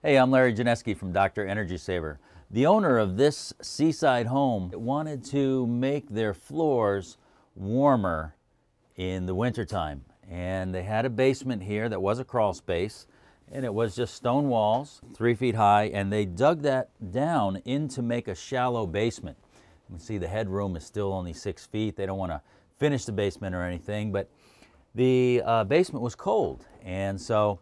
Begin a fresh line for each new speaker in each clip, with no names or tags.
Hey, I'm Larry Janesky from Dr. Energy Saver. The owner of this seaside home wanted to make their floors warmer in the wintertime. And they had a basement here that was a crawl space and it was just stone walls, three feet high, and they dug that down in to make a shallow basement. You can see the headroom is still only six feet. They don't want to finish the basement or anything, but the uh, basement was cold. And so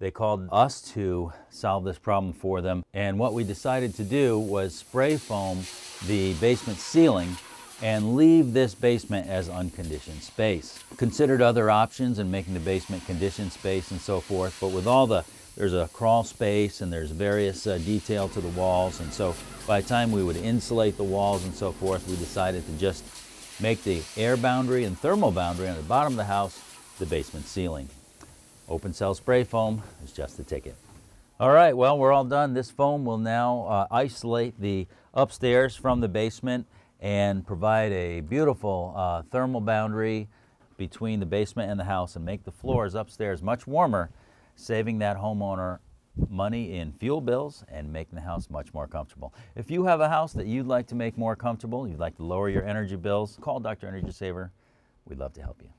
they called us to solve this problem for them. And what we decided to do was spray foam the basement ceiling and leave this basement as unconditioned space. Considered other options and making the basement conditioned space and so forth, but with all the, there's a crawl space and there's various uh, detail to the walls, and so by the time we would insulate the walls and so forth, we decided to just make the air boundary and thermal boundary on the bottom of the house the basement ceiling. Open cell spray foam is just the ticket. All right, well, we're all done. This foam will now uh, isolate the upstairs from the basement and provide a beautiful uh, thermal boundary between the basement and the house and make the floors upstairs much warmer, saving that homeowner money in fuel bills and making the house much more comfortable. If you have a house that you'd like to make more comfortable, you'd like to lower your energy bills, call Dr. Energy Saver. We'd love to help you.